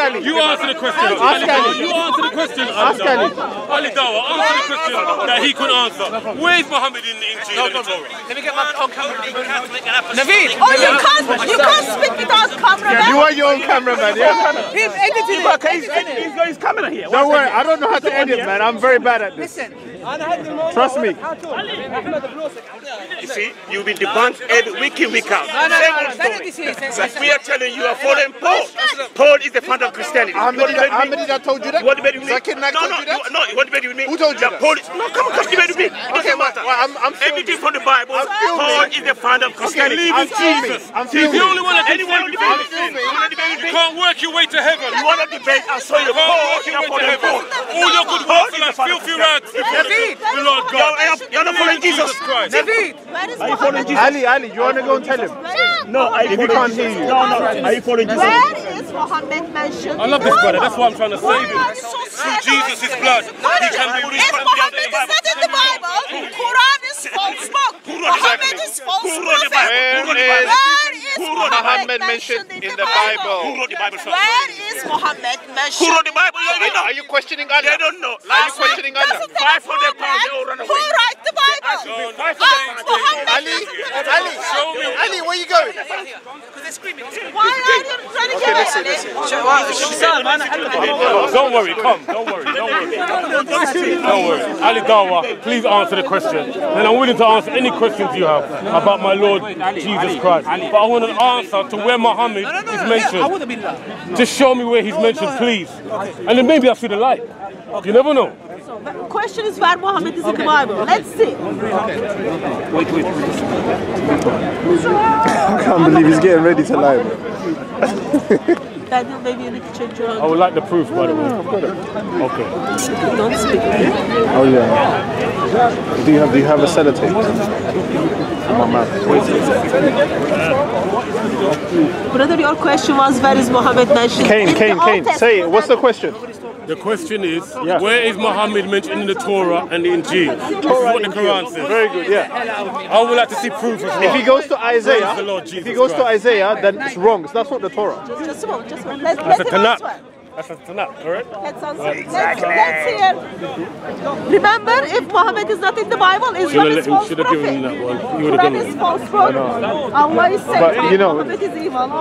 Ali. You answer the question. Ask Ali Ali. You answer the question. Ask Ali. Ali Dawah, answer the question that he couldn't answer. Where's Muhammad in the Injil and the Torah? Let me get my on camera. Naveed. Oh, you can't, you can't speak without camera. You are your own cameraman, yeah? He's editing got- it. he's- Editing it. got his camera here. Don't worry, I don't know how to edit, man. I'm very bad at this. Listen. Trust me. You see, you've been debunked every week in, week out. No, no, Same no, no. story. Let me see. But we are telling you, you are following Paul. Paul is the founder of Christianity. How You want many, to debate how many that told you that? You want to debate with me? Zakir Naik no, told no, you that? you- no, you want to debate with me? Who told you that? Paul no, come on, come debate with me. It Okay, doesn't well, matter. well, I'm- I'm. Everything from the Bible, Paul is the founder of Christianity. I'm filming. I'm He's the only one that can Anyone save you debate with me? You want to debate with You me? can't work your way to heaven. You want to debate? I'll show you You can't Paul work is your the way to heaven. All your good Paul works is are like filthy rags before the, the Lord Yo, God. you're not following Jesus. Christ. Naveed. Where is Are you following Muhammad? Jesus? Ali, Ali, you want to go and tell him? No, are you If he can't hear you. No, no. Are you following Jesus? Where is Muhammad mentioned? I love this brother. That's why I'm trying to Why save him. are you so Through scared? Jesus' blood, he can be If reached. Muhammad is not in the Bible, Quran is false book. Muhammad is false Who wrote the prophet. Bible? Who wrote the Where Bible? Where is Who wrote Muhammad mentioned in in the the Bible? Who wrote the Bible first? Where is Muhammad Who mentioned? wrote the Bible? You don't know. Are you questioning Allah? They don't know. Are you questioning Allah? Doesn't tell us 500 pounds, they all run away. Who away. write the Bible? No, no, Ask Ali, Ali, Ali, where you going? Why are you running away, Ali? Don't worry, come. Don't worry. Don't worry. Don't worry. Ali Dawah, please answer the question. And I'm willing to answer any questions you have about my Lord Jesus Christ. But I want an answer to where Muhammad is mentioned. Just show me where he's mentioned, please. And then maybe I'll see the light. You never know. The question is where Muhammad is in the Bible. Let's see. Wait, wait. I can't believe he's getting ready to lie. bro. Then maybe you need to change your I would like the proof, by the way. Okay. Don't speak. Oh yeah. Do you have do you have a sellotape? My mouth. Brother, your question was where is Mohammed mentioned? Kane, Kane, Kane. Say it. What's the question? The question is, Yeah. where is Muhammad mentioned in the Torah and the Injil? This is what the Quran says. Very good. Yeah. I would like to see proof as If he goes to Isaiah, the Lord if he goes to Isaiah, then it's wrong. That's not the Torah. Just a moment, just a moment. Let, That's a let him Tanakh. That's a Tanakh, correct? Let's answer. Let's, let's hear. Remember, if Muhammad is not in the Bible, Islam Should've is let him- false should've given him that one. He would've given is false prophet. Allah is saying you know- Muhammad is evil. Do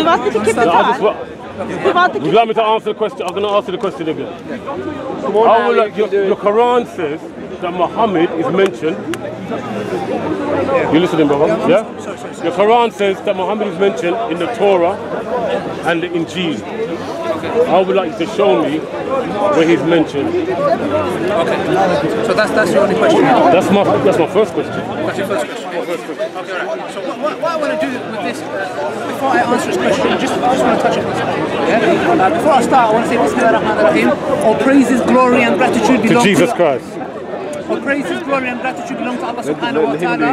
you want me to keep it I just, Do you want to would you like me to answer the question? I'm going to answer the question again. I would like, your, your Quran says that Muhammad is mentioned. You listening, brother? Yeah? Your Quran says that Muhammad is mentioned in the Torah and the Injil. I would like you to show me where he's mentioned. Okay. So that's that's your only question. That's my that's my first question. That's your first question. Okay, right. So what, I want to do with this, uh, before I answer this question, just, I just want to touch upon something. Yeah? Uh, before I start, I want to say Bismillah ar-Rahman ar-Rahim. All praises, glory and gratitude belong To Jesus Christ. All praises, glory and gratitude belong to Allah subhanahu wa ta'ala.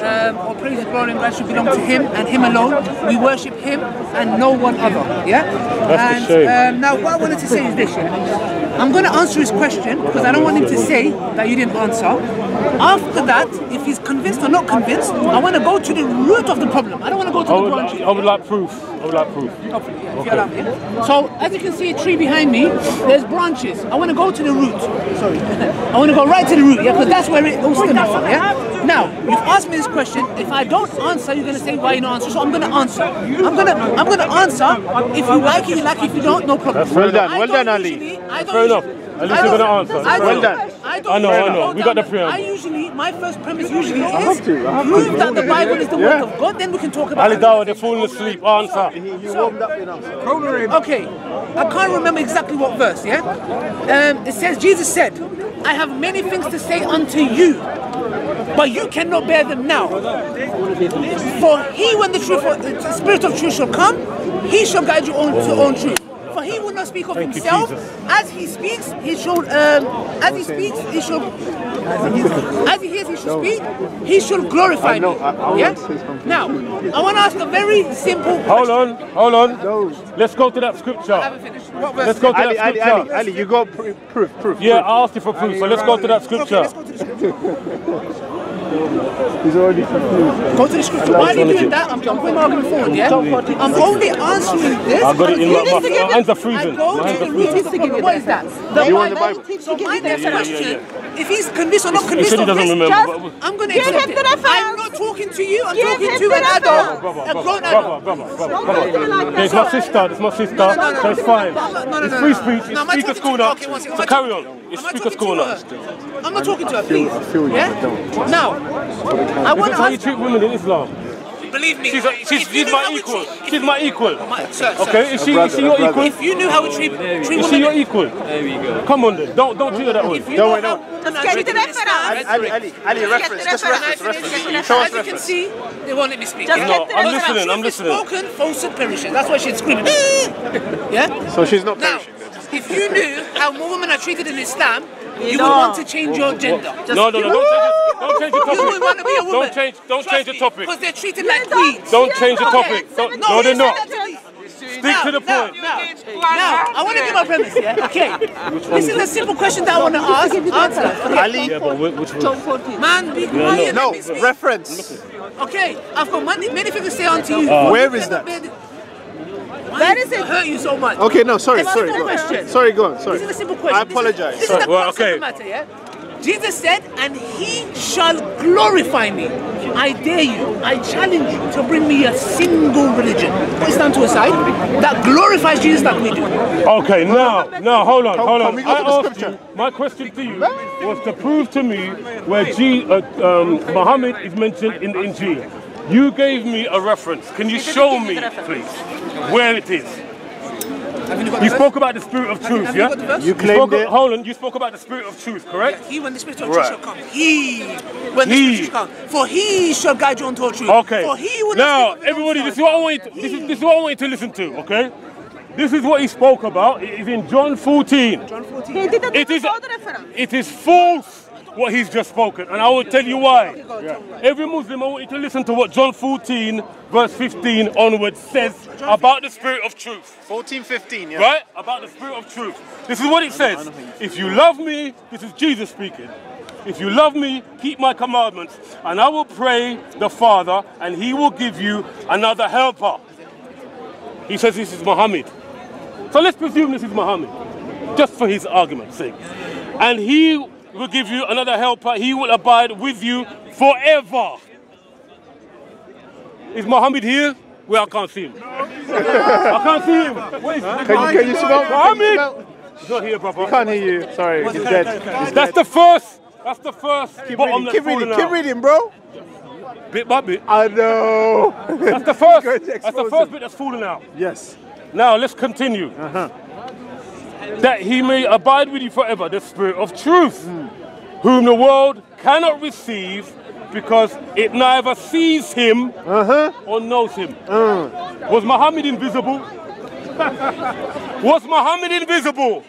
Um, all praises, glory and gratitude belong to Him and Him alone. We worship Him and no one other. Yeah? That's and um, now what I wanted to say is this. Yeah? I'm going to answer his question because I don't want him to say that you didn't answer. After that, if he's convinced or not convinced, I want to go to the root of the problem. I don't want to go to I the branches. I would like proof. I would like proof. Hopefully, yeah, if you allow me. So, as you can see, a tree behind me, there's branches. I want to go to the root. Sorry. I want to go right to the root, yeah, because that's where it all stems from, yeah? Now, you've asked me this question. If I don't answer, you're going to say why you don't answer. So I'm going to answer. I'm going to I'm going to answer. If you like it, you like it. If you don't, no problem. That's well done. I Well done, Ali. usually- I don't Fair enough. At least you're gonna answer. Well done. I don't I know, I know. We got the preamble. I usually, my first premise usually is have to, I prove that the Bible is the word of God. Then we can talk about Ali it. Dawah, they're falling asleep. Answer. You warmed up enough. Okay, I can't remember exactly what verse, yeah? Um, it says, Jesus said, I have many things to say unto you, but you cannot bear them now. For he, when the truth, the spirit of truth shall come, he shall guide you on to own truth. For he will not speak of Thank himself. Jesus. As he speaks, he shall, um, as he speaks, he shall, as he hears, he shall speak, he shall glorify me. I- I yeah? to say something. Now, I want to ask a very simple Hold on, hold on. Let's go to that I scripture. haven't finished. Let's go to Ali, that scripture. Ali, Ali, you got proof, proof, proof. Yeah, proof. I asked you for proof, so let's go to that scripture. let's go to the scripture. He's already confused. Go to the scripture. Why are you doing that? I'm, I'm putting my argument forward, yeah? I'm only answering this. I got it in my, because my, hands are I freezing. go to the are root freezing. of. What is that? The You want the Bible. Bible? So my next yeah, yeah, question, if he's convinced or not convinced of this, just- I'm going to Give accept it. I'm not talking to you. I'm talking to an adult, reference. a grown adult. It's my sister, it's my sister, so it's fine. It's free speech, it's am I speaker talking school to- now. okay, one second. So carry talking- on. It's am I speaker talking school to her? I'm not talking to her, I feel- please. I feel you, Yeah? Don't. Now, I This want is to how you treat women in Islam. believe me, She's, a, if she's, she's my equal. treat- She's my equal. My- sir, sir, Okay, is she, brother, is she your equal? If you knew how we treat, treat Is she your women, equal? There we go. Come on then, don't, don't treat her that way. Don't know worry, how no. Get the reference. Ali, Ali, Ali, reference, the just reference. reference, Get the reference. Show us As you can see, they won't let me speak. Just yeah? get the I'm reference. listening, I'm If it's listening. spoken, falsehood perishes. That's why she's screaming. yeah? So she's not Now, perishing then. If you knew how more women are treated in Islam, you would know. want to change your gender. No, no, no, don't change, it- don't change the You would want to be a topic. woman. Don't change, don't change the topic. Because they're treated like don't. queens. Don't change the topic. Don't, No, no, they're not. said that to me. Stick Now, to the now, point. Now, now, I want to give my premise, yeah? Okay. This is a simple question that I want to ask. Answer. Okay. Ali, Yeah, but whi- which one? Man, be quiet. no, let me reference. Okay, I've got many, many things to say on to you. Uh, Where is that? Why Where does is it? hurt you so much? Okay, no, sorry, It's sorry, simple go on. question. Sorry, go on, sorry. This is a simple question. I This is- apologize. This Sorry. is the Well, okay. the matter, yeah? Jesus said, and he shall glorify me. I dare you, I challenge you to bring me a single religion. Put Islam to a side that glorifies Jesus like we do. Okay, now, now, hold on, hold on. I asked you, my question to you was to prove to me where G, uh, um, Muhammad is mentioned in the Injil. You gave me a reference. Can you show me, please, where it is? You You spoke about the spirit of truth, have you yeah? got? You claimed of- it. hold on, you spoke about the spirit of truth, correct? He, when the Spirit of Right. truth shall come, he, when the He. Spirit shall come, for he shall guide you unto all truth. Okay. For he will Now, not speak of his own everybody, this is what I want you to, this is, this is what I want you to listen to, okay? This is what he spoke about. It is in John 14. John 14. It is, know the reference. it is false what he's just spoken, and I will tell you why. Every Muslim, I want you to listen to what John 14, verse 15 onwards says about the spirit of truth. 14, 15, yeah. Right? About the spirit of truth. This is what it says. If you love me, this is Jesus speaking. If you love me, keep my commandments, and I will pray the Father, and he will give you another helper. He says this is Muhammad. So let's presume this is Muhammad, just for his argument's sake. And he will give you another helper. He will abide with you forever. Is Muhammad here? Well, I can't see him. I can't see him. Where is he? Can you, can you smell? Muhammad! He's not here, brother. I can't hear you. Sorry, he's dead. He's That's dead. the first. That's the first Keep reading, that's keep reading, keep reading, bro. Bit by bit. I know. That's the first. That's the first bit that's fallen out. Yes. Now let's continue. Uh-huh. That he may abide with you forever, the Spirit of truth, hmm. Whom the world cannot receive because it neither sees him uh-huh. or knows him. Uh. Was Muhammad invisible? Was Muhammad invisible?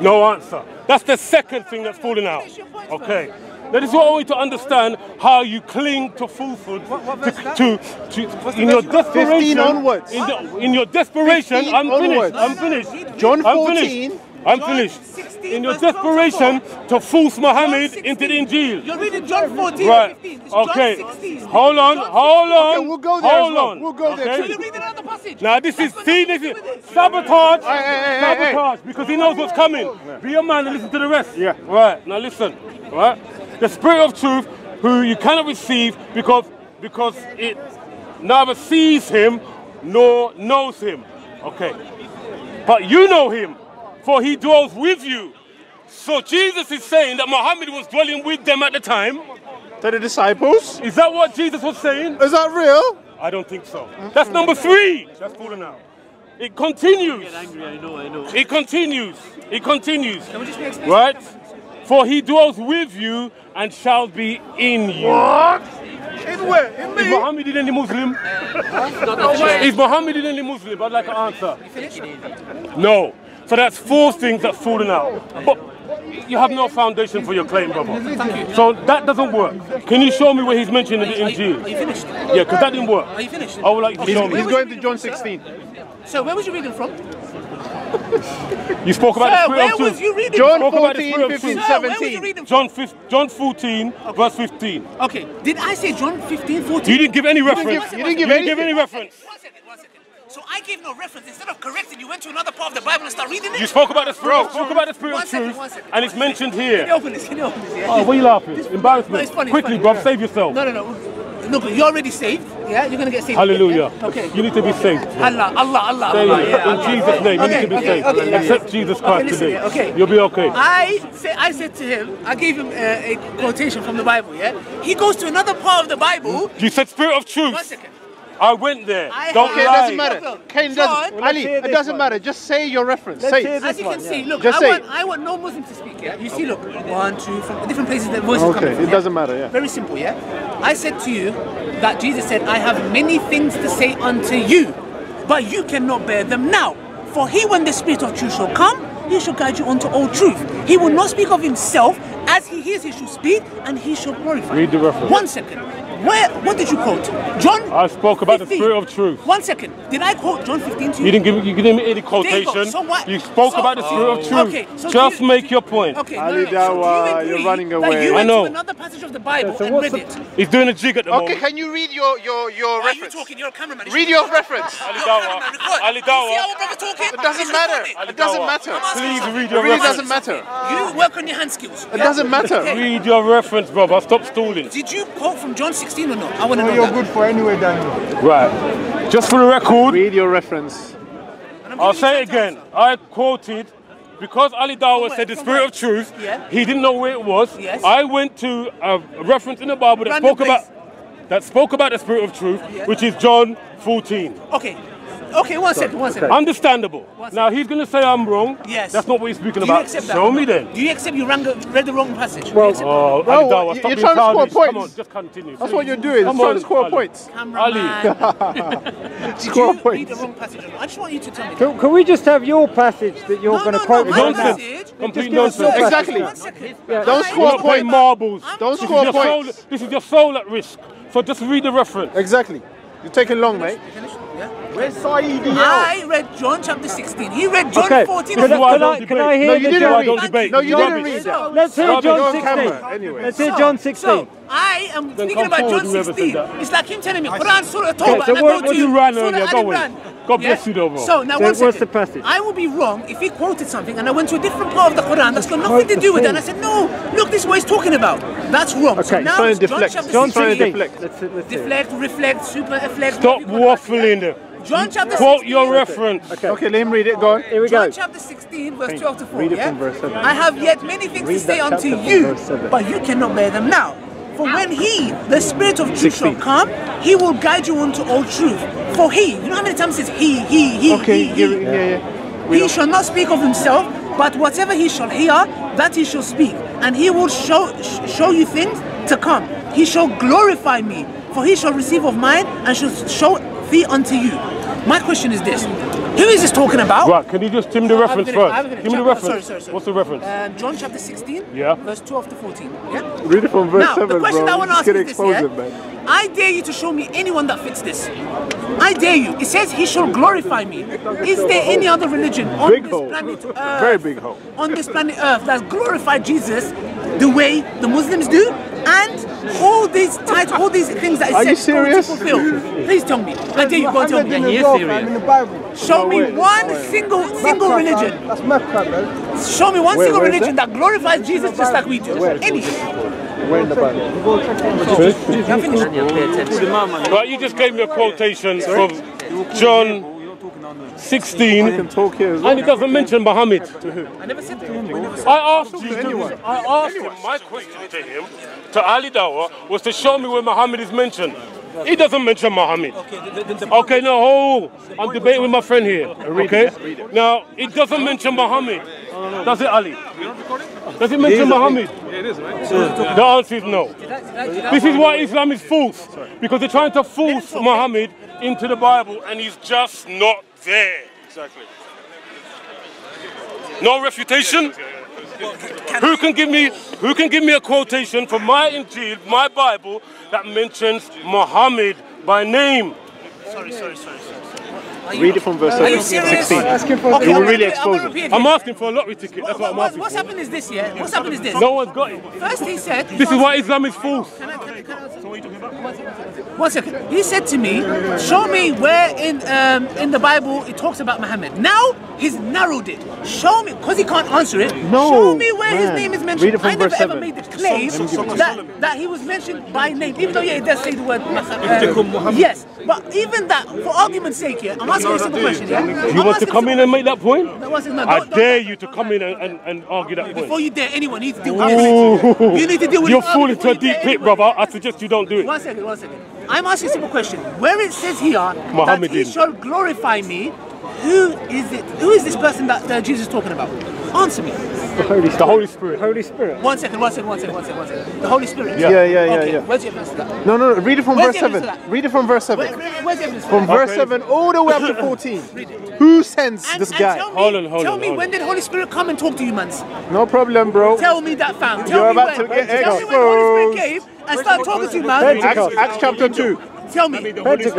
No answer. That's the second thing that's falling out. Okay. That is what I want you to understand how you cling to falsehood to, to, to in your desperation. 15 onwards. In, the, in your desperation, 15 I'm finished. onwards. I'm finished. John I'm 14. finished. I'm finished. 16 In your verse 12 to desperation to force Muhammad into the 16. Injil. You're reading John 14 Right. and 15. It's John Okay. 16. Hold on. Hold on. Okay, we'll go there Hold well. on. We'll go there Okay? So you're reading another passage. Now this is That's see this is do with it. sabotage, Hey, hey, hey, hey, hey. sabotage because he knows what's coming. Be a man and listen to the rest. Yeah. Right. Now listen. Right. The spirit of truth, who you cannot receive because because it neither sees him nor knows him. Okay. But you know him, for he dwells with you. So Jesus is saying that Muhammad was dwelling with them at the time. To the disciples. Is that what Jesus was saying? Is that real? I don't think so. That's number three. That's falling out. It continues. angry, I know, I know. It continues. It continues. Right? For he dwells with you and shall be in you. In where? In me? Is Muhammad any Muslim? Is Muhammad any Muslim? I'd like an answer. No. So that's four things that's fallen out. But you have no foundation for your claim, brother. So that doesn't work. Can you show me where he's mentioned in the Are you, are you finished? Yeah, because that didn't work. Are you finished? I would like you to He's, show me. he's going to John 16. So where was you reading from? You spoke about Sir, the spirit where of was truth. you reading? John Spoke about the 14, spirit of 15, truth. Sir, where was you 17. John, 15, John 14, verse 15. Okay, did I say John 15, 14? You didn't give any reference. give- you didn't give You didn't give any reference. One second, one second. So I gave no reference. Instead of correcting, you went to another part of the Bible and started reading it? You spoke about the spirit. You spoke about the spirit One of second, truth, one second, and it's one mentioned Can you here. open this? Can you open this? Yeah? Oh, what are you laughing? No, Embarrassment. it's funny. Quickly, it's funny. save yourself. No, no, no. Look, you're already saved. Yeah, you're gonna get saved. Hallelujah. Yeah? Okay. You need to be saved. Allah, Allah, Allah, Allah. Yeah, in Allah. Jesus' name, you Okay, need to be okay, saved. okay, Accept. Jesus Christ listen, today. okay. You'll be okay. I say, I said to him, I gave him uh, a quotation from the Bible. Yeah, he goes to another part of the Bible. You said spirit of truth. second. I went there. I Don't Okay, it doesn't matter. Kane doesn't. Well, Ali, it doesn't matter. Just say your reference. Say it. As you can see, look, Just I say want. I want no Muslim to speak. Yeah, you see, look, one, two, from different places that voices Okay, coming from. it doesn't matter, yeah. Very simple. Yeah, I said to you that Jesus said, "I have many things to say unto you, but you cannot bear them now. For he, when the Spirit of truth shall come, he shall guide you unto all truth. He will not speak of himself. As he hears, he shall speak, and he shall glorify." Read the reference. One second. Where? What did you quote? John. I spoke about the 15. spirit of truth. One second. Did I quote John 15 to you? You didn't give me, you didn't give me any There you quotation. So what? You spoke So- about the spirit of oh, truth. Okay, so Just you- make your point. Okay, Ali no, no, no. So do Dawah, you agree you're running That away. you I went know. to another passage of the Bible so and read the- it. He's doing a jig at the Okay, moment. can you read your your your Why are you reference? talking? You're a cameraman. You Read your reference. Ali You're Dawah. Ali You see Dawah. our brother talking? It doesn't matter. It doesn't matter. Please read your reference. It really doesn't matter. You work on your hand skills. It doesn't matter. Read your reference, brother. Stop stalling. Did you quote from John 16 or not? I want to know you're that. good for anyway, Daniel. Right. Just for the record, Read your reference. I'm I'll say it again. answer. I quoted because Ali Dawah said the spirit From of truth. Yeah. He didn't know where it was. Yes. I went to a reference in the Bible that Random spoke about that spoke about the spirit of truth, Yeah. which is John 14. Okay. Okay, one second, one second. Understandable. One Now he's going to say I'm wrong. Yes. That's not what he's speaking Do you about. accept that? Show me then. Do you accept you rang, read the wrong passage? Do you oh, Well, Oh, No, Ali Dawah, you- stop you're trying to score childish. Come on, points. just continue. That's what you're doing. Come You're trying on, to score Ali. points. that? Cameraman. Did Score you read the wrong passage? I just want you to tell me. Can, can we just have your passage that you're No, going to no, quote no, right my passage. Complete give us your nonsense. passage. Exactly. One second. Don't score We're not playing points. marbles. Don't score points. This is your soul at risk. So just read the reference. Exactly. You're taking long, mate. Yeah. Where's Saeed I read John chapter 16. He read John Okay, 14. can, This is why I, I can, I, can debate. I hear No, you the didn't John- I read. don't debate. No, you Rubbish. didn't read that. Let's hear Rubbish. John 16. anyway. Let's hear John 16. So, I am Then speaking about John 16. It's like him telling me, Quran, Surah Toba, so and I what- go what to you ran Surah earlier, Al go on. Imran. God bless you, though. So, now So one what's the passage? I will be wrong if he quoted something and I went to a different part of the Quran that's got nothing to do with it. And I said, no, look, this is what he's talking about. That's wrong. so Okay, now trying it's to John deflect. chapter John He's trying to 16. 16. deflect. Let's, let's hear it. Deflect, reflect, super reflect. Stop whatever you call it, waffling. yeah? John chapter Quote 16. your reference. Okay. Okay, let him read it. Go on. Here we John go. chapter 16, verse 12 to 4. read it yeah? from verse seven. I have yet many things Read to say unto you, but you cannot bear them now. For when he, the Spirit of truth, shall come, he will guide you unto all truth. For he, you know how many times it says he, he, he, Okay, he, yeah, he. yeah, yeah. We He don't- shall not speak of himself, but whatever he shall hear, that he shall speak, and he will show show you things to come. He shall glorify me, for he shall receive of mine and shall show thee unto you. My question is this: Who is this talking about? Right, can you just give me the reference first? Give me the reference. sorry, sorry, sorry. What's the reference? Um, John chapter 16, Yeah. verse 12 to 14. Yeah. Read it from verse now, 7, the question bro. I want to ask gonna is this, yeah? I dare you to show me anyone that fits this. I dare you. It says he shall glorify me. Is there any other religion on Big this hole. planet Earth, Very big hole. on this planet Earth that's glorified Jesus the way the Muslims do? And all these titles, all these things that it Are you to serious? fulfill. Please tell me. I dare you, go and tell Muhammad me. in the Bible, in the Bible. Show me way. one single single Mecca, religion. That's Mecca, man. Show me one Where- single religion that? glorifies Jesus just like we do. Where? Any. Where in the Bible? I'm. Right, you just gave me a quotation from John 16, I can talk here as well. and it doesn't mention Muhammad. I never said that. I asked you, I asked him, my question to him, to Ali Dawah, was to show me where Muhammad is mentioned. He doesn't mention Muhammad. Okay, now hold. I'm debating with my friend here. Okay? Now, it doesn't mention Muhammad. Does it, Ali? Does it mention Muhammad? It is, right? The answer is no. This is why Islam is false. Because they're trying to force Muhammad into the Bible and he's just not there. Exactly. No refutation? Who can give me who can give me a quotation from my Injil, my Bible, that mentions Muhammad by name? Sorry, sorry, sorry, sorry. Read it from verse Are you 16. serious? 16. Asking for Okay, It will I'm really gonna- I'm expose it. I'm asking for a lottery ticket. That's what I'm asking What's for. happened is this, yeah? What's happened is this. No one's got it. First he said. This is why Islam is false. Can I, can I, can I, one second. He said to me, "Show me where in um, in the Bible it talks about Muhammad." Now he's narrowed it. Show me, because he can't answer it. No, Show me where his name is mentioned. Read it from I never verse ever seven. made the claim that, that he was mentioned by name, even though yeah, it does say the word Muhammad. yes, but even that, for argument's sake, yeah, I'm asking you a simple question. Yeah, You want to come in and make that point? No, one second, no, I don't- don't- dare you to come in and, and, and argue that point. Before you dare anyone, you need to deal with this. You need to deal with You're falling into a deep pit, brother. I suggest you don't do it. One second, one second. I'm asking a simple question. Where it says here that he shall glorify me, who is it? Who is this person that uh, Jesus is talking about? Answer me. The Holy Spirit. The Holy Spirit. Holy Spirit. One second, one second, one second, one second, one second. The Holy Spirit. Yeah, yeah, yeah, okay. yeah. Where's the evidence for that? No, no, no. Read it from Where's verse 7. Read it from verse 7. where, where's the evidence for From that? verse Okay. 7 all the way up to 14. Who sends And, this and guy? tell me, Hold on, hold tell on, me hold when on. did Holy Spirit come and talk to you, mans? No problem, bro. Tell me that, fam. Tell You're me about when. to get Tell me when Holy Spirit came and started talking to you, man. Acts, Acts chapter 2. Tell me. Pentecost.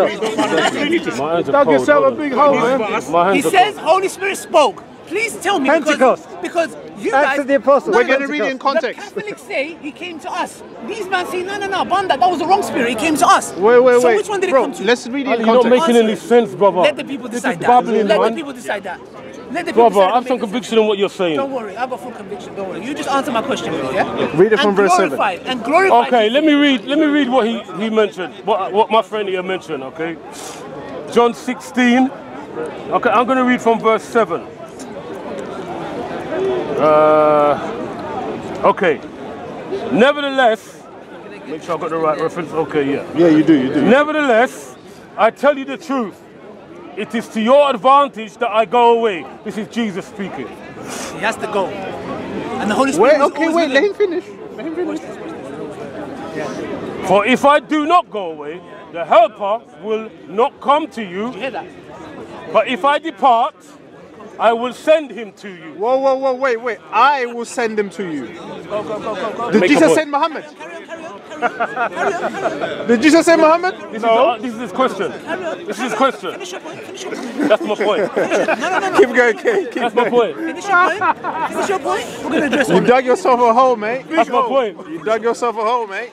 My hands are Dug cold, yourself a big hole, man. He says. Holy Spirit spoke. Please tell me Pentecost. because because you Acts guys. of the Apostles. We're going to read it in context. The context. Catholics say he came to us. These men say no, no, no, Banda, that was the wrong spirit. He came to us. Wait, wait, so wait. which one did Bro, it come to? let's read it Ali, in You're not making any sense, brother. Let the people This decide is that. babbling, Let man. the people decide that. Let the people Brother, decide have that some makes conviction in what you're sense. saying. Don't worry, I've got full conviction. Don't worry. You just answer my question, please, yeah? Read it from and verse seven. And glorify. Okay, let me read. Let me read what he, he mentioned. What what my friend here mentioned. Okay, John 16. Okay, I'm going to read from verse seven. Uh, okay. Nevertheless, make sure I got the right reference. Okay, yeah. Yeah, you do, you do. Nevertheless, I tell you the truth. It is to your advantage that I go away. This is Jesus speaking. He has to go. And the Holy Spirit Wait, okay, wait, let him finish. Let him finish. For if I do not go away, the Helper will not come to you. You hear that? But if I depart, I will send him to you. Whoa, whoa, whoa, wait, wait. I will send them to you. Go, go, go, go, go. Did Make Jesus send Muhammad? Carry on, carry on, carry on. Carry on, carry on. Did Jesus send Muhammad? This, is, uh, this is his question. This is his question. Finish your point. Finish your point. That's my point. No, no, no, no. Keep going, keep, keep That's my point. Finish your point. Finish your point. We're going to address You all of dug yourself a hole, mate. That's my point. You dug yourself a hole, mate.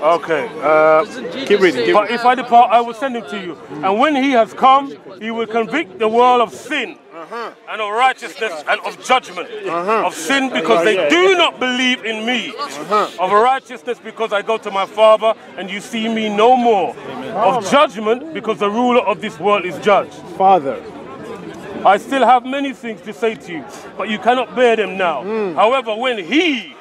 Okay. Uh, Keep reading. But if I depart, I will send him to you. And when he has come, he will convict the world of sin. Uh-huh. And of righteousness and of judgment. Uh-huh. Of sin because they do not believe in me. Uh-huh. Of righteousness because I go to my Father and you see me no more. Of judgment because the ruler of this world is judged. Father. I still have many things to say to you, but you cannot bear them now. Hmm. However, when He,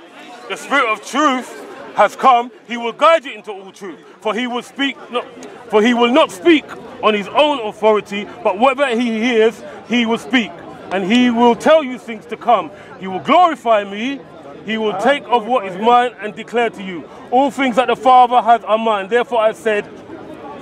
the Spirit of truth, has come, He will guide you into all truth. For He will speak, not, for He will not speak on His own authority, but whatever He hears, He will speak, and He will tell you things to come. He will glorify Me. He will take of what is mine and declare to you. All things that the Father has are mine. Therefore, I said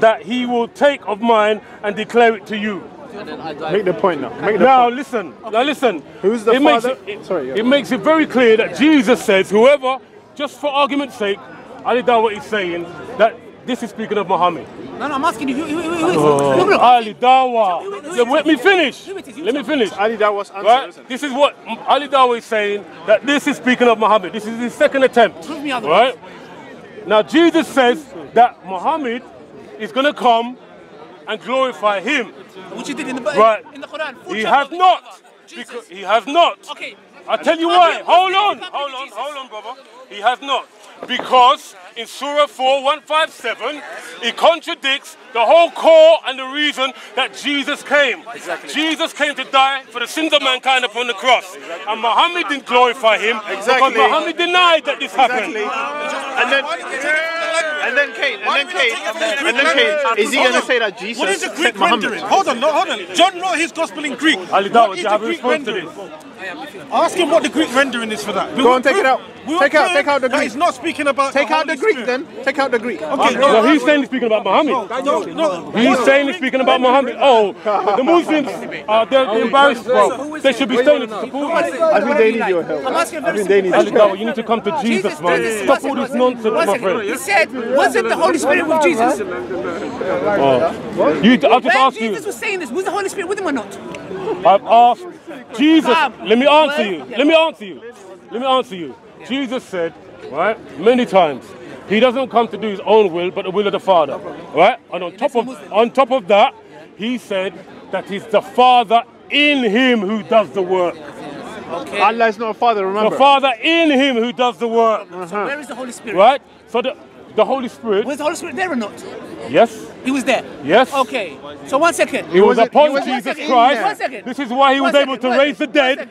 that He will take of mine and declare it to you. Make the point now. Make the Now point. listen, now listen. Who's the it makes father? it, it- Sorry, it makes it very clear that Jesus says, whoever, just for argument's sake, I did what he's saying, that this is speaking of Muhammad. No, no, I'm asking you. Who, who, who, who is Oh. Ali Dawah. Let me finish. Is? Let me finish. Ali, that answer, Right? This is what Ali Dawah is saying, that this is speaking of Muhammad. This is his second attempt. Prove me otherwise. Right? Now Jesus says that Muhammad is going to come and glorify him. Which he did in the, Right. in the Quran. He has not. He has not. Okay. I'll tell you why. Hold on, hold on, hold on, brother. He has not. Because in Surah 4, 157, it contradicts the whole core and the reason that Jesus came. Exactly. Jesus came to die for the sins of mankind upon the cross. And Muhammad didn't glorify him Exactly. because Muhammad denied that this happened. And then, and then Kate, and then Kate, and then Kate, is he going to say that Jesus What is the sent Greek Muhammad? rendering? Hold on, no, hold on. John wrote his gospel in Greek. Ali What do you have a Greek response to rendering? this? Ask him what the Greek rendering is for that. We Go will and take it out. we will Take out- take out the Greek. He's not speaking about. Take the out the Greek Spirit. then. Take out the Greek. Okay, No, he's saying he's speaking about Muhammad. No, no. He's saying he's speaking about Muhammad. Oh, the Muslims are they're embarrassed, bro. They should be stoning to support you. I think they need your help. I'm asking a I very think they need Ali your help. You need to come to Jesus, Jesus, man. Stop all this nonsense, my friend. He said, wasn't the Holy Spirit with Jesus? Oh. You, I'll just ask you. Jesus was saying this, was the Holy Spirit with him or not? I've asked Jesus. Let me answer you. Let me answer you. Let me answer you. Jesus said, right, many times, he doesn't come to do his own will, but the will of the Father, right? And on top of on top of that, he said that it's the Father in him who does the work. Okay. Allah is not a father, remember. The. Father in him who does the work, So where is the Holy Spirit? right? So the the Holy Spirit, Was the Holy Spirit there or not? yes, He was there. yes. Okay. So one second. He was wasn't- upon he wasn't Jesus in Christ. One second. This is why he was One able to One- raise the dead,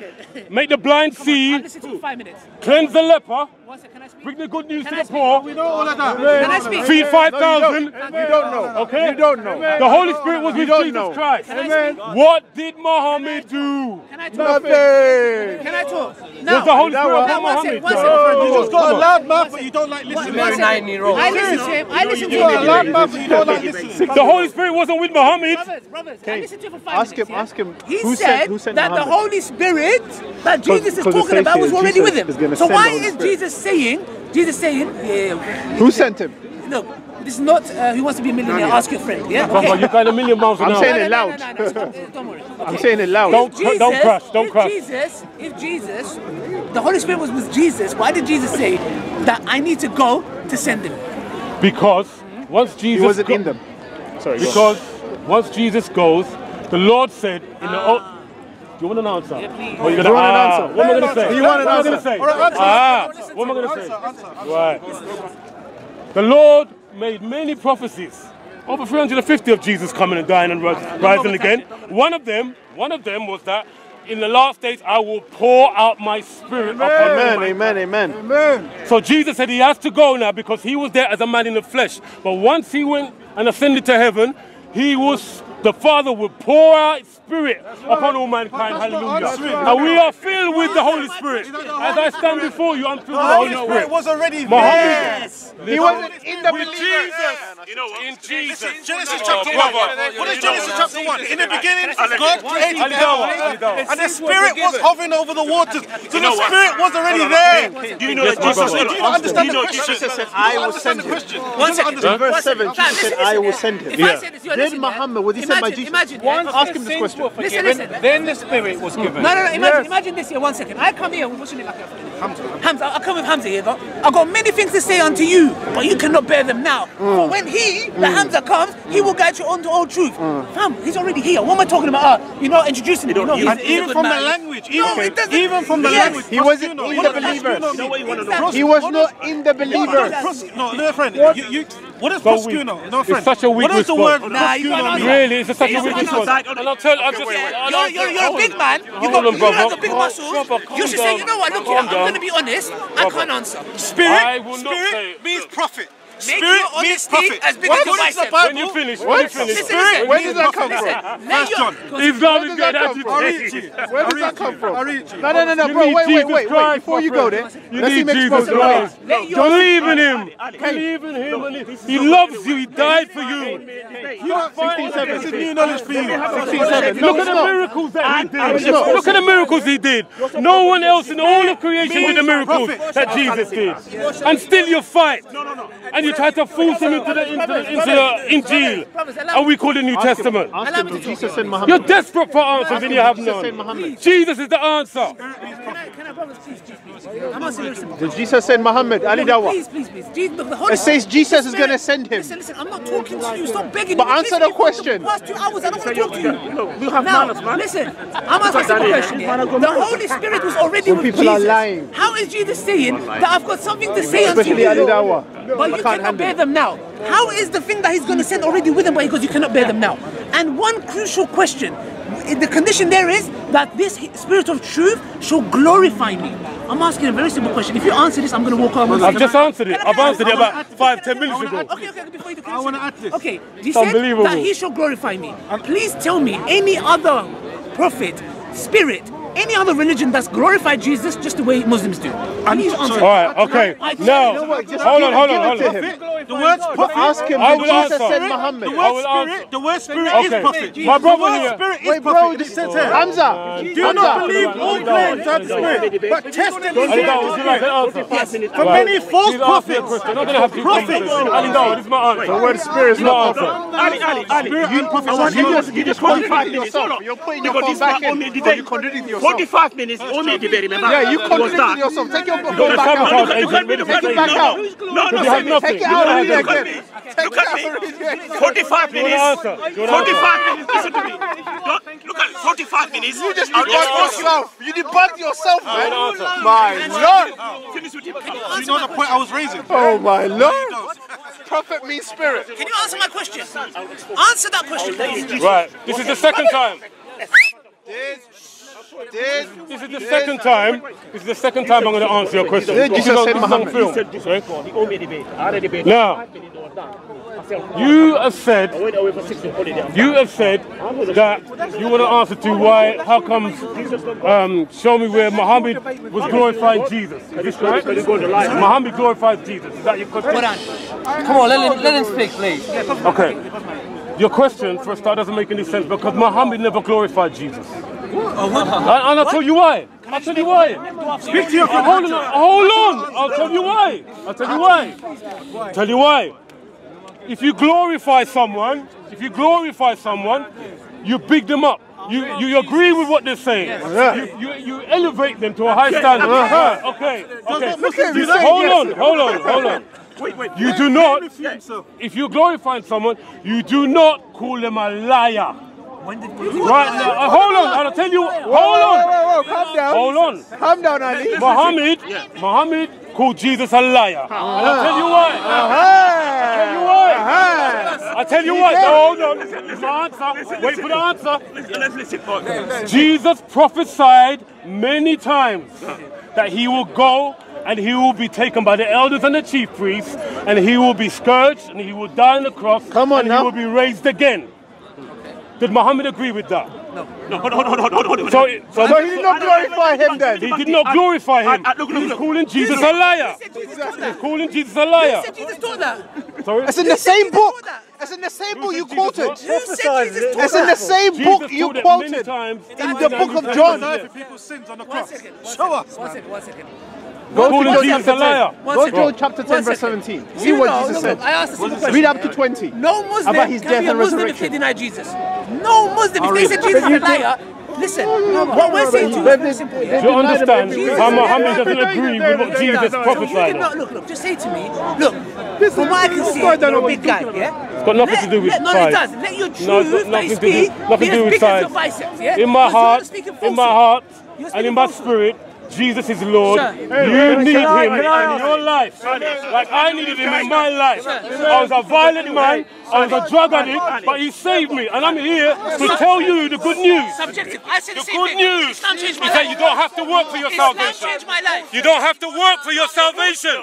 make the blind Come see, I'll to for five minutes. cleanse the leper, One second. Can I speak? bring the good news Can to I the poor, We know all of that. Can I speak? feed 5,000. You don't know. Okay? You don't know. The Holy Spirit was with Jesus know. Christ. Can I speak? What did Muhammad do? Can I talk? Nothing. Can I talk? Was the Holy Spirit Now, upon now, one Muhammad? second, one No. You just got a loud mouth, but you don't like listening. One second. I listen to him. I listen to You got a loud mouth, but you don't like listening. The Holy Spirit wasn't with Muhammad. Brothers, brothers, I listened to him for five Ask minutes. him- ask him, He said sent- who sent that the Holy Spirit that Jesus is 'cause it talking about was already with him. So why is Jesus saying? Jesus saying, yeah, Who sent him? look, this is not uh, who wants to be a millionaire. Ask your friend. Yeah. Brother, you're going a million miles an I'm hour. saying No, it no, no, loud. no, no, no, uh, Don't worry. I'm saying it loud. Don't- If don't crash, don't if crash. Jesus, if Jesus, the Holy Spirit was with Jesus, why did Jesus say that I need to go to send him? Because once He Jesus wasn't in them. Sorry. Because once Jesus goes, the Lord said in the old. Do you want an answer? Yeah, please. Or you gonna, you want an ah, answer? What am I going to say? You want an what am I answer? going to say? Answer. Ah, what am I going to say? Right. The Lord made many prophecies. Over 350 of Jesus coming and dying and rising again. One of them, one of them was that in the last days I will pour out my spirit upon Amen, men. amen, amen. So Jesus said he has to go now because he was there as a man in the flesh. But once he went and ascended to heaven, he was the Father will pour out his spirit upon all mankind. That's not Hallelujah. answering. And we are filled with the Holy Spirit. As I stand before you, I'm filled with the Holy It Spirit. was already Muhammad. there. He wasn't in the With believers. Jesus. You know what? In Jesus. Genesis Oh, chapter brother. 1. What is Genesis chapter 1? In the beginning, God created the Dawa, heaven, and the Spirit was hovering over the waters. So the? Spirit was already there. Do you know that Jesus brother. Do you understand you the question? Jesus said, I will send him. question. One second. In verse One 7, second. Jesus said, I will send him. If Yeah. I you're Did listening, Muhammad, was he sent by imagine, Jesus? Imagine, Once yeah. Ask him this question. Listen, listen. then the Spirit was given. No, no, no. Imagine, imagine this here. One second. I come here. What's your name? Hamza. Hamza. I come with Hamza here. Though. I got many things to say unto you, but you cannot bear them now. Mm. For when he, the mm. Hamza, comes, he will guide you unto all truth. Mm. Fam, he's already here. What am I talking about? Uh, you're not introducing him. You know, And he's even good from the man. language, No, even, it doesn't- even from the Yes. language, He wasn't in the does believers. proskuneo You know what you want to know? Exactly. He was not in the What does believers. pros- no, no, friend. You, you, what is So weak. proskuneo? No, It's such a weak What does the word Nah, proskuneo mean? Really, it's a such a weak on response. And I'll tell, I'll just, wait, wait. I'll You're, you're, you're a big man. You Hold got, on, you brother. have a big Oh, muscle. brother, You calm should say, you know what? Look, here, I'm going to be honest. I can't answer. Spirit, I will not say spirit means prophet. Make Spirit your honesty prophet. as big What as your according the bicep. Bible, When you finish, when What? you finish. Listen, listen. Where does that come Listen, from? let your- John. Islam Where is does that getting come from? I'll agitated. read you. Where I'll does that come from? I'll read you. No, no, no, no, bro. Wait, wait, wait, wait. Before you go there. You let's need him Jesus the lies. Christ. Let Believe in him. Believe in him. He loves you. He died for you. This is new knowledge for you. Look at the miracles that he did. Look at the miracles he did. No one else in all of creation did the miracles that Jesus did. And still you fight. And you try to force him into the into the, into the Injil. And we call it New Testament. Ask him, did You're desperate for answers and you have none. Jesus is the answer. Did Jesus send Muhammad? Ali Dawah. Please, please, please. Jesus, look, the Holy It says Jesus is gonna send him. Listen, listen, I'm not talking to you. Stop begging But answer the question. Past two hours, I don't want to talk to you. You have Now, manners, man. listen, I'm asking a question. The Holy Spirit was already with people are Jesus. lying. How is Jesus saying that I've got something to say unto you, Ali Dawah. but I you can't cannot bear it. them now? How is the thing that he's going to send already with him, but because you cannot bear them now? And one crucial question, the condition there is that this Spirit of truth shall glorify me. I'm asking a very simple question. If you answer this, I'm going to walk out. I've just answered it. I- I've answered it about add to- five, can I- ten I minutes ago. Okay, okay, before you I wanna add this. Okay, he It's said unbelievable. that he shall glorify me. Please tell me any other prophet, spirit any other religion that's glorified Jesus just the way Muslims do? Please answer. All right, okay. I- Now, You know what, just hold on, hold on, hold on. The word's prophet. ask him, I will Jesus answer. said The Muhammad? I word spirit, the word spirit Okay. is prophet. My brother the word here- spirit is Wait, bro, prophet. this It says here. Hamza. Do not believe all claims of the spirit, but test them in Ali Dawah, the would you like an answer? For many false Please ask me a prophets. question. I'm not going to have two Prophets. Ali Dawah, this is my answer. The word spirit is This is my not answer. Ali, Ali, Ali. Spirit and prophets I are want you similar. just, you just 45 minutes. yourself. Hold on. You're putting your phone this back in, only but you contradicted yourself. 45 minutes, only debate, remember? Yeah, you It was contradicted yourself. Take your You're phone the back out. sabotage Look agent. at me, ready look to at me. say back it. out. No, no, Because no, you have no, nothing. Take it You out don't already have Look at nothing. me. Take Look it at out me. already. 45 Good minutes. answer. Good answer. 45 minutes. Listen to me. Don't, look at it. 45 minutes. You just I'll debunked force you. yourself. You debunked yourself, man. Good answer. My lord. Finish with him. You know the point I was raising. Oh my lord. Prophet means spirit. Can you answer my question? Answer that question, please. Right. This is the second time. Did, did, This is the second time. This is the second time I'm going to answer your question. Did This Jesus is on- say this is on Muhammad? film. Said, okay? He owe me a debate. I had a debate. Now, you have said I went away for six months holiday. you have said that you want to answer to why, how comes, um, show me where Muhammad was glorifying Jesus. Is this correct? Muhammad glorified Jesus. Is that your question? Come on, let him, let him speak, please. Okay. Your question, for a start, doesn't make any sense because Muhammad never glorified Jesus. And, I'll tell you why. I'll tell you why. Speak to your hold on, hold on. I'll tell you why. I'll tell you why. Tell you why. If you glorify someone, if you glorify someone, you big them up. You, you agree with what they're saying. You, you, you elevate them to a high standard. Yeah, Okay. Okay. Look at him, he's hold on. Hold on. Hold on. Wait, wait. You do not, if you're glorifying someone, you do not call them a liar. Right now, uh, hold on, I'll tell you, hold Whoa, whoa, on, whoa, calm down. hold on. Calm down, Ali. Muhammad, Muhammad called Jesus a liar. And I'll tell you why. Uh-huh. I'll tell you why. Uh-huh. I'll tell you why. No, hold on. It's my answer. Wait for the answer. Let's listen. Jesus prophesied many times that he will go and he will be taken by the elders and the chief priests and he will be scourged and he will die on the cross Come on and now. he will be raised again. Did Muhammad agree with that? No, hold on, hold on, hold on, hold on. So, so So he did not glorify him then. he did not glorify him. I- I- look, look, He's calling Jesus a liar. He's calling Jesus a liar. said Jesus taught that. Sorry? It's in the same book. It's in the same book you quoted. what? Said Jesus taught It's in the same book you taught it many quoted. In the book of John. For people's sins on the cross. Show second, us. One second. One second. Go to calling John Jesus chapter a liar. 10. One Go to second. John chapter 10 One verse second. 17. Do See you what know- Jesus look, said. I asked a simple question. Read up to 20. No Muslim About his can death be a and Muslim if resurrection. they deny Jesus. No Muslim, if they say Jesus is a liar, listen, what we're saying to you is very simple. Do Yeah? you understand Jesus- how Muhammad doesn't agree with what Jesus So you prophesied? cannot, look, look, just say to me, look, from what I can see, you're a big guy, yeah? It's got nothing to do with let, No, size. it does. Let your truth No, it's got that you nothing to do- speak nothing be to do as with big as size. your biceps, yeah? In my Because you're heart, not speaking in my falsehood. heart, You're and speaking in my falsehood. spirit, Jesus is Lord. You need him in your life, like I needed him in my life. I was a violent man, I was a drug addict, but he saved me, and I'm here to tell you the good news. Subjective. I said the, The good news Islam changed my is that you don't have to work for your Islam salvation. changed my life. You don't have to work for your salvation.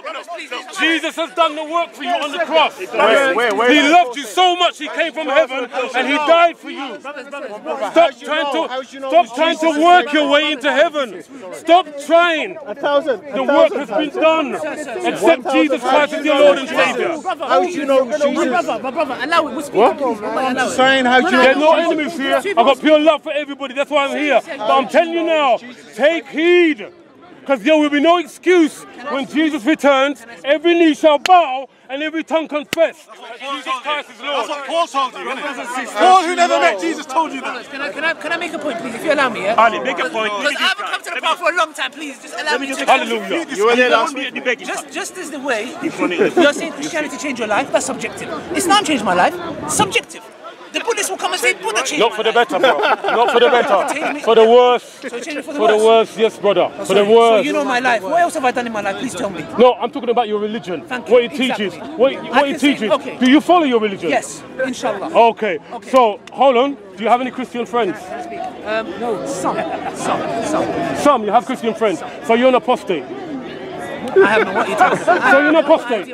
Jesus has done the work for you on the cross. He loved you so much, he came from heaven and he died for you. Stop trying to stop trying to work your way into heaven. Stop trying. The work has been done. Accept Jesus Christ as your Lord and Savior. How do you know My brother, my brother, allow it. We're speaking. What? Allow it. Saying how you There's know? no enemies here. I've got pure love for everybody. That's why I'm here. But I'm telling you now, take heed. Because there will be no excuse when Jesus returns. Every knee shall bow and every tongue confess Jesus Christ is Lord. That's what Paul told you. Paul, who never met Jesus, told you that. Can I, can, I, can I make a point, please, if you allow me? Yeah? Ali, make a point. Because I haven't come to the path for a long time, please. Just allow me to. Hallelujah. You were there last Don't be a week. Just, just as the way you're saying Christianity changed your life, that's subjective. Islam changed my life, subjective. The Buddhists will come and say Buddha changed Not for the better, bro. Not for the better. For the worst. So for the For the worse. worst, yes, brother. For the Sorry. So you know my life. What else have I done in my life? Please tell me. No, I'm talking about your religion. Thank you. What it teaches. What, I what can it say- teaches. okay. Do you follow your religion? Yes, inshallah. Okay. Okay. So, hold on. Do you have any Christian friends? Um, no, some, some, some. Some, you have Christian friends. So you're an apostate. I have no what you're talking about. So you're not apostate.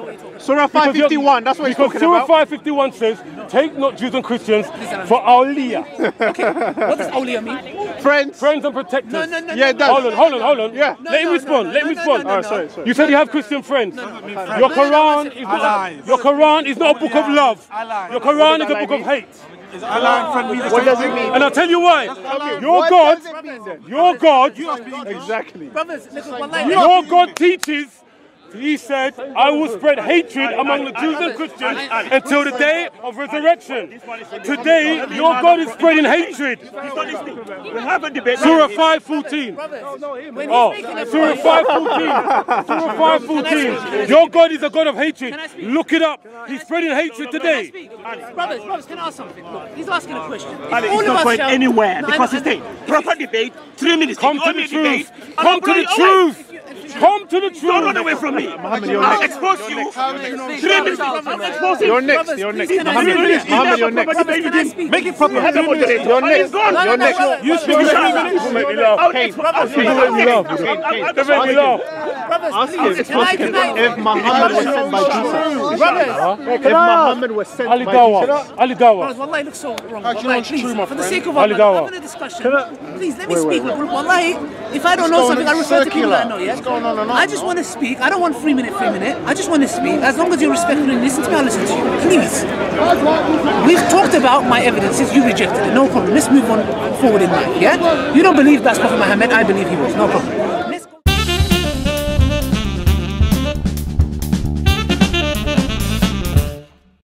Surah 551, that's what he's because talking Surah about. 551 says, take not Jews and Christians for awliya, Okay, what does awliya mean? Friends. friends and protectors. No, no, no, Yeah, it no, does. Hold on, hold on, hold on. Yeah. Let him no, respond. no, Let him no, no, respond. no, no, Oh, sorry, sorry. You said you have Christian friends. Your Quran is not. Your Quran is not a book of love. Your Quran is a book of hate. What does it mean? And I'll tell you why. Your What God, does it mean then? your God, Exactly. Brothers, look, wallahi, your God teaches. He said, I will spread hatred among the Jews and Christians until the day of resurrection. Today, your God is spreading hatred. We have a debate. Surah 514. when Oh, Surah 514. Surah 514. Your God is a God of hatred. Look it up. He's spreading hatred today. Brothers, brothers, can I ask something? Look, he's asking a question. If Ali, all of not us going shall- anywhere because I- it's a proper debate. Three minutes. Come to the truth. Come to the I'm going away. truth. Come to the truth. Don't run away from me. you're I'll next. expose you. Three minutes. I'll expose you. You're next. Brothers, You're next. can I Mohammed, speak? Mohammed, you're next. Brothers, can I speak? Make it proper. Have a moderator. You're And next. he's gone. No, no, You're no, next. brothers, You speak in three minutes. You make me laugh. I'll Kane, expose- I'll you make me laugh. I'll- I'll- They make me laugh. Brothers, Ask please, him can I, can I, if Muhammad was sent by Jesus. brothers, If Muhammad was sent Ali by Dawah. Jesus. Ali brothers, Dawah. wallahi, look so wrong. Wallahi, please, for the sake of Ali Allah, Dawah. I'm having a discussion. Please, let me speak. Wallahi, if I don't know something, I refer to people that I know, yeah? I just want to speak. I don't want three minute, three minute. I just want to speak. As long as you're respectful and listen to me, I'll listen to you. Please. We've talked about my evidences. You rejected it. No problem. Let's move on forward in life, yeah? You don't believe that's Prophet Muhammad. I believe he was. No problem.